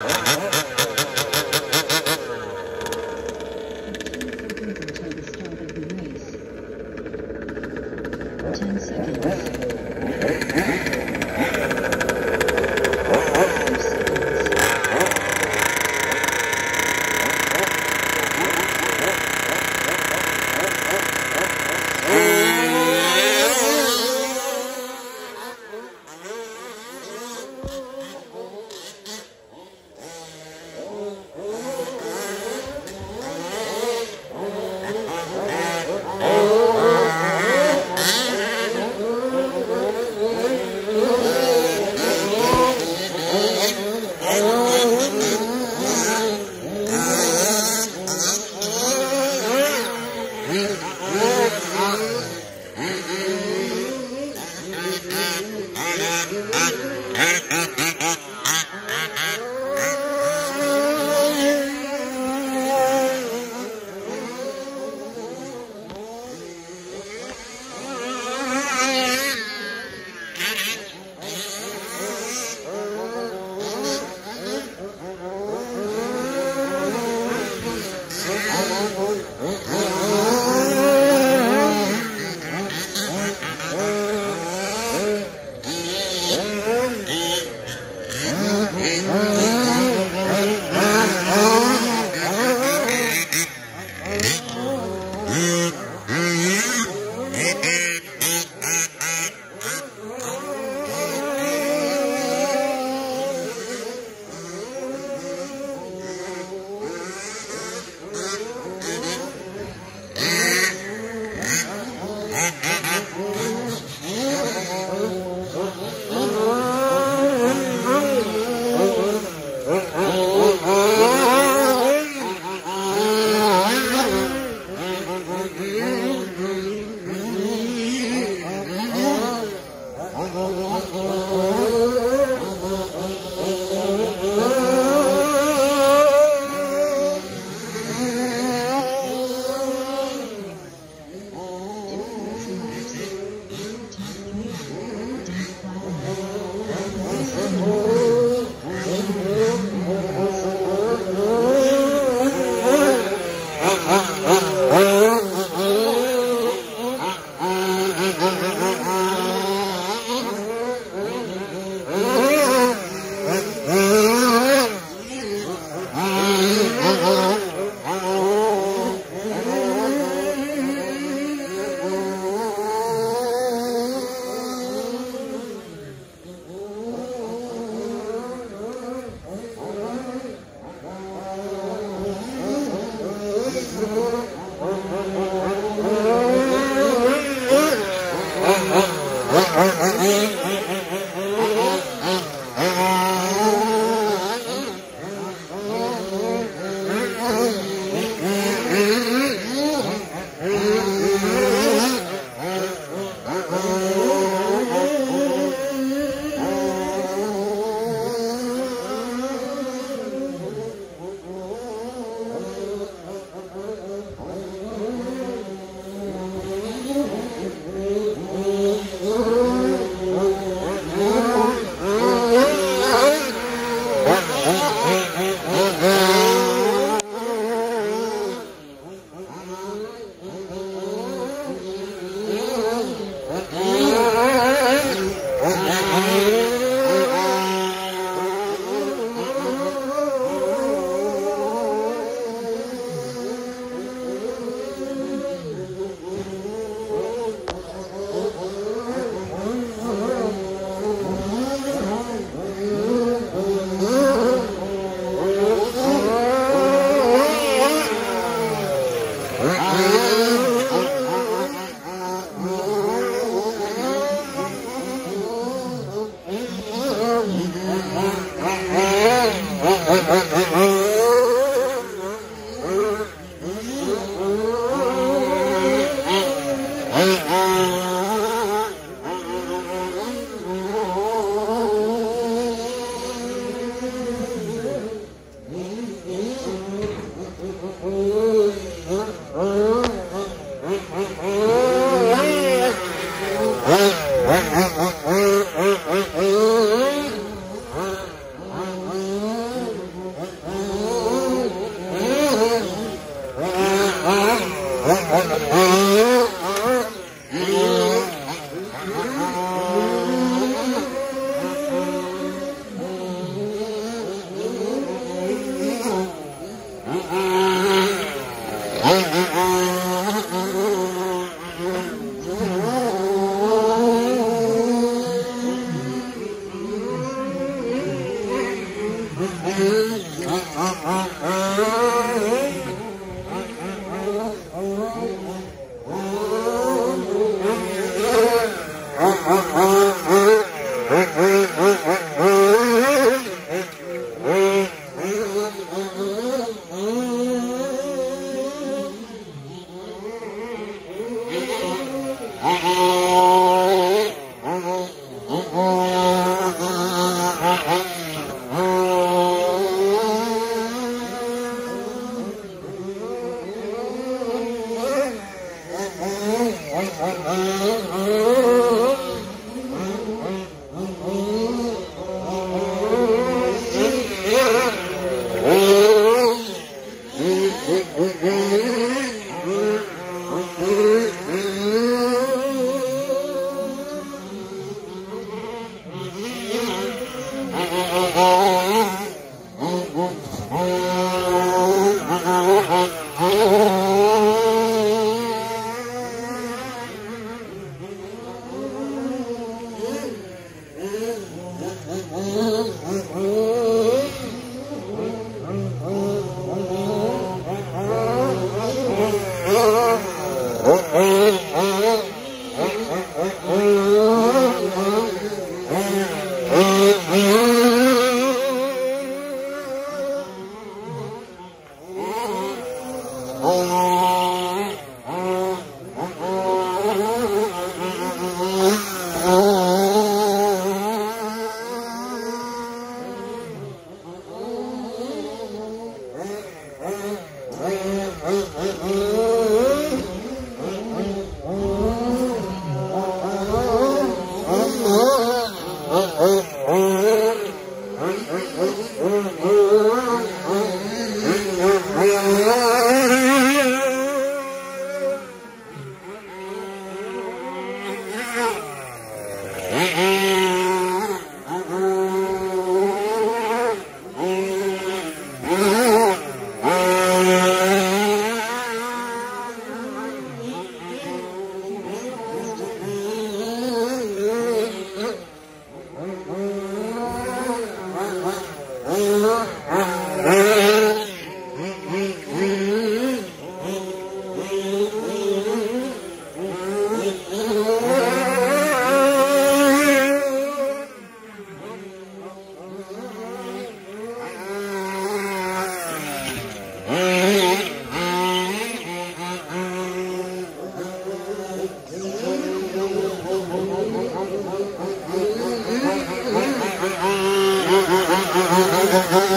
Oh. Hum. Mm-hmm. uh, uh, uh. Woo, woo, woo. Uh-uh. 음, 음. 음. Mm-hmm. Mm-hmm.